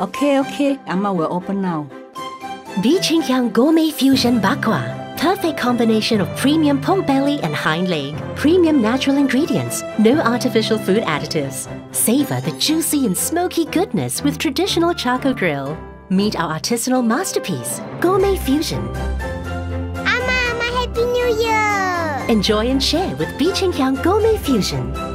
Okay, okay. Amma will open now. Bee Cheng Gourmet Fusion Bakkwa. Perfect combination of premium pork belly and hind leg. Premium natural ingredients. No artificial food additives. Savor the juicy and smoky goodness with traditional charcoal grill. Meet our artisanal masterpiece, Gourmet Fusion. Amma, Amma, Happy New Year! Enjoy and share with Bee Cheng Gourmet Fusion.